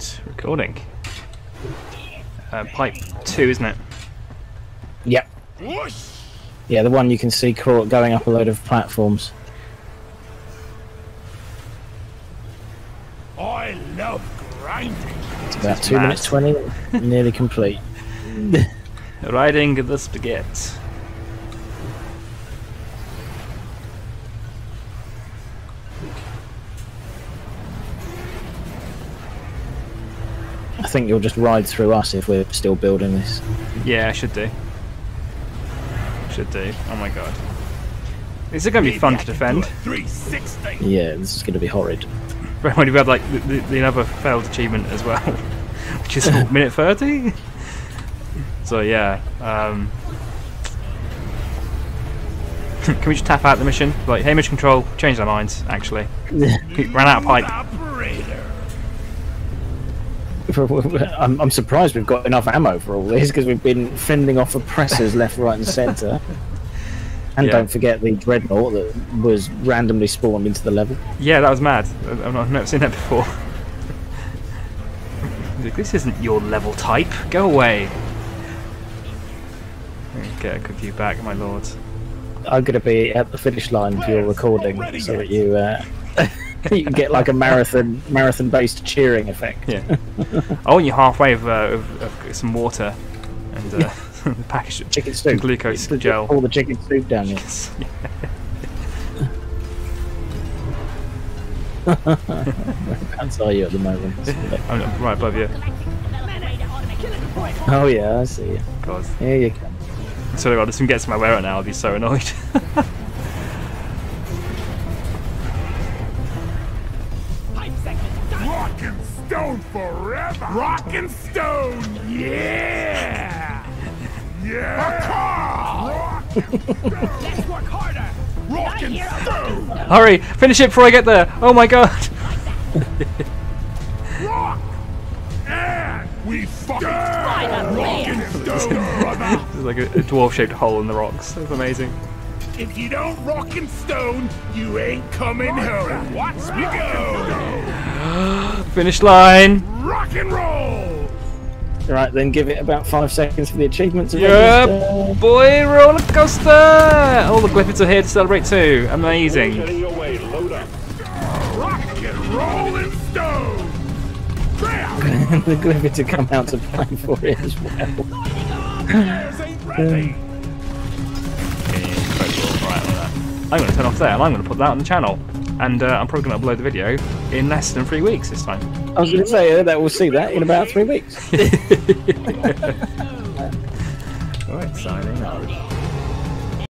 Right, recording. Uh, pipe two, isn't it? Yep. Yeah, the one you can see crawl- going up a load of platforms. I love grinding. It's about two mad. minutes twenty, nearly complete. Riding the spaghetti. I think you'll just ride through us if we're still building this. Yeah, I should do. Should do. Oh my god. Is it going to be fun to defend? 360. Yeah, this is going to be horrid. When we've had like the, the, the other failed achievement as well, which is minute 30? So yeah. Um, can we just tap out the mission? Like, hey, mission control, change their minds, actually. We ran out of pipe. I'm, I'm surprised we've got enough ammo for all this because we've been fending off oppressors left, right, and centre. And Yeah. don't forget the dreadnought that was randomly spawned into the level. Yeah, that was mad. I've, never seen that before. This isn't your level type. Go away. Get a good view back, my lord. I'm going to be at the finish line for your recording so that you uh, you can get like a marathon marathon based cheering effect. Yeah. I want you halfway of, uh, of, of some water and uh, package of Chicken soup. glucose Just gel. Pour the chicken soup down you. Whereabouts are you at the moment? I'm right above you. Oh yeah, I see you. God. Here you come. So God, if someone gets my wear right now, I'll be so annoyed. Stone forever. Rock and stone. Yeah. Yeah. Let's work harder. Rock and stone. Hurry! Finish it before I get there! Oh my god! Rock. And we fucking rock and stone, brother. There's like a, a dwarf-shaped hole in the rocks. That's amazing. If you don't rock and stone, you ain't coming home. Watch me go. Finish line! Rock and roll. Right, then give it about five seconds for the achievements. to Yeah, register. boy, roller coaster! All the Glyphids are here to celebrate too. Amazing. Rock and roll and stone. The Glyphid to come out to play for it as well. Bears. I'm going to turn off there and I'm going to put that on the channel. And uh, I'm probably going to upload the video in less than three weeks this time. I was going to say uh, that we'll see that in about three weeks. Alright, signing out.